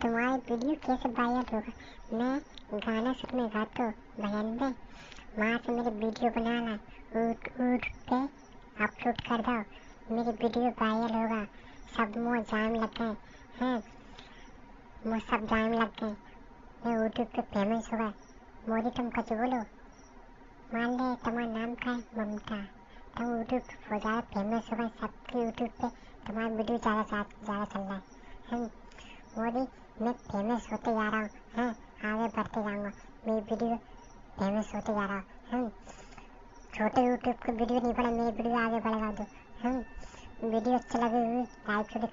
तुम्हारी वीडियो कैसे वायरल होगा? मैं गाना सुन में गाता, बहन में। वहाँ से मेरी वीडियो बनाना यूट्यूब पे अपलोड कर दो। मेरी वीडियो वायरल होगा। सब मुँह जाम लग गए हैं। मुँह सब जाम लग गए। मैं यूट्यूब पे फ़ेमस होगा मोदी तुम कुछ बोलो। मान ले तुम्हारा नाम का है ममता। तुम यूट्यूब पे ज़्यादा फ़ेमस होगा सबके यूट्यूब पे तुम्हारा वीडियो ज़्यादा ज़्यादा चल रहा है। मोदी मैं फ़ेमस होते जा रहा हूँ आगे बढ़ते जाऊँगा मेरी वीडियो फ़ेमस होते जा रहा हूँ छोटे यूट्यूब को वीडियो नहीं बना मेरी वीडियो आगे बढ़ेगा तो हम वीडियो अच्छी लगी हुई लाइक करनी